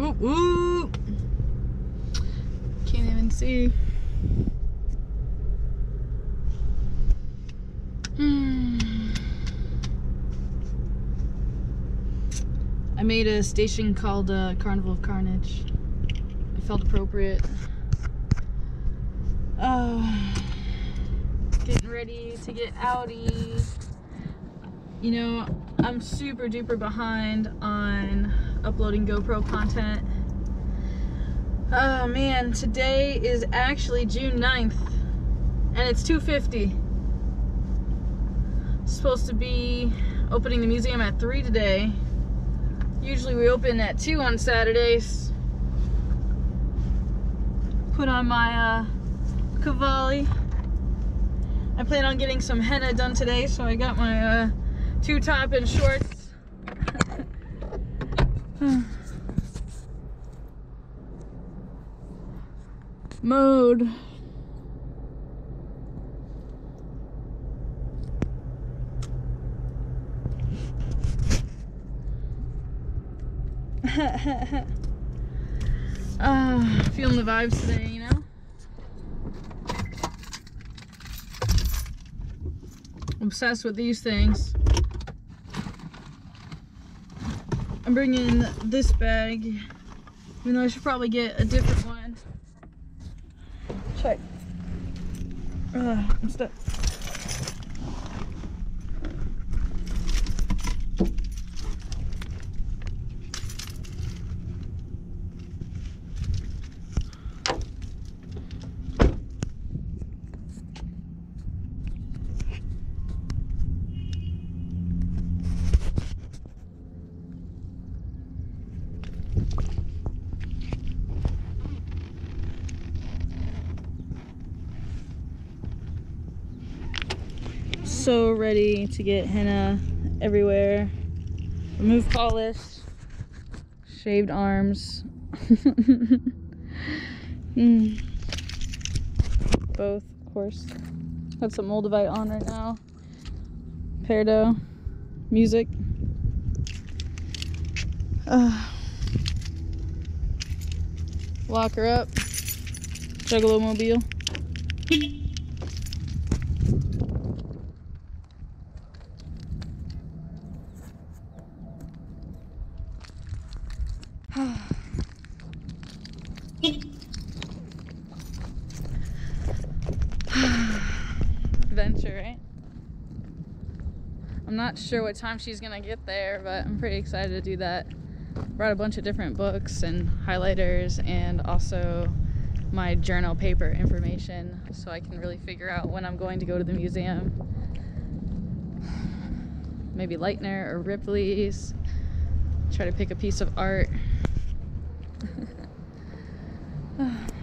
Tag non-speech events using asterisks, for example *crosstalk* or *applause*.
Ooh! Can't even see. Hmm. I made a station called uh, Carnival of Carnage. It felt appropriate. Oh, getting ready to get Audi. You know, I'm super duper behind on uploading GoPro content. Oh man, today is actually June 9th and it's 2.50. Supposed to be opening the museum at 3 today. Usually we open at 2 on Saturdays. Put on my uh, Cavalli. I plan on getting some henna done today, so I got my uh, two top and shorts. Mode. uh, *laughs* feeling the vibes today, you know? Obsessed with these things. I'm bringing this bag, even though I should probably get a different one. Check. Uh, I'm stuck. So ready to get henna everywhere. Remove polish, shaved arms. *laughs* mm. Both, of course. Got some Moldavite on right now. Peridot, music. Uh, lock her up. Juggalo mobile. Adventure, right? I'm not sure what time she's gonna get there, but I'm pretty excited to do that. Brought a bunch of different books and highlighters and also my journal paper information so I can really figure out when I'm going to go to the museum. *sighs* Maybe Lightner or Ripley's. Try to pick a piece of art. *laughs* *sighs* *sighs*